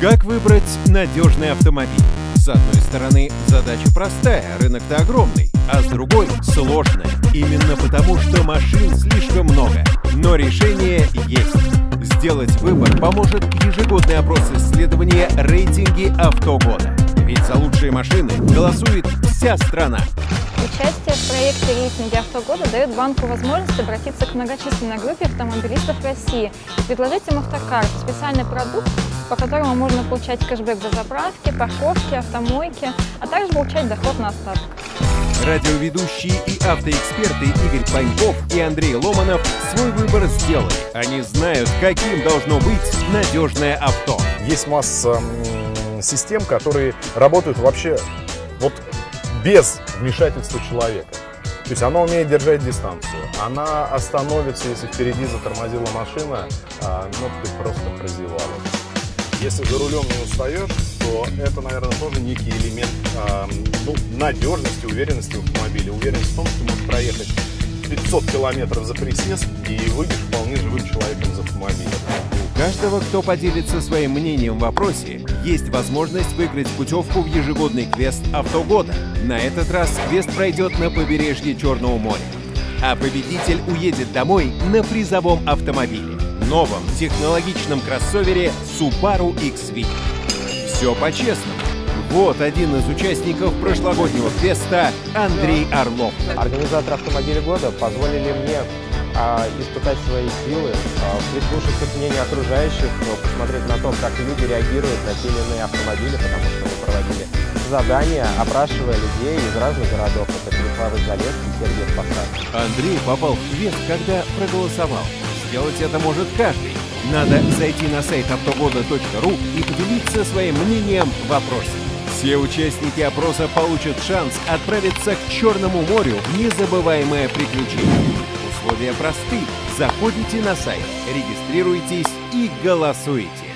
Как выбрать надежный автомобиль? С одной стороны, задача простая, рынок-то огромный, а с другой — сложная. Именно потому, что машин слишком много. Но решение есть. Сделать выбор поможет ежегодный опрос исследования рейтинги автогода. Ведь за лучшие машины голосует вся страна. Участие в проекте рейтинги автогода дает банку возможность обратиться к многочисленной группе автомобилистов России предложить им автокарт, специальный продукт, по которому можно получать кэшбэк за заправки, парковки, автомойки, а также получать доход на остаток. Радиоведущие и автоэксперты Игорь Паньков и Андрей Ломанов свой выбор сделали. Они знают, каким должно быть надежное авто. Есть масса систем, которые работают вообще вот без вмешательства человека. То есть она умеет держать дистанцию. Она остановится, если впереди затормозила машина, а, ну ты просто прозевал. Если за рулем не устаешь, то это, наверное, тоже некий элемент э, ну, надежности, уверенности в автомобиле. Уверенность в том, что можешь проехать 500 километров за присест и выйдешь вполне живым человеком из автомобиля. У каждого, кто поделится своим мнением в вопросе, есть возможность выиграть путевку в ежегодный квест автогода. На этот раз квест пройдет на побережье Черного моря. А победитель уедет домой на призовом автомобиле новом технологичном кроссовере Subaru XV. Все по-честному. Вот один из участников прошлогоднего квеста Андрей Орлов. Организаторы автомобиля года позволили мне а, испытать свои силы, а, прислушаться к мнению окружающих, посмотреть на то, как люди реагируют на те или иные автомобили, потому что мы проводили задания, опрашивая людей из разных городов. Это Переславль Залесский и Сергей Посад. Андрей попал в квест, когда проголосовал. Сделать это может каждый. Надо зайти на сайт автогода.ру и поделиться своим мнением в вопросе. Все участники опроса получат шанс отправиться к Черному морю в незабываемое приключение. Условия просты. Заходите на сайт, регистрируйтесь и голосуйте.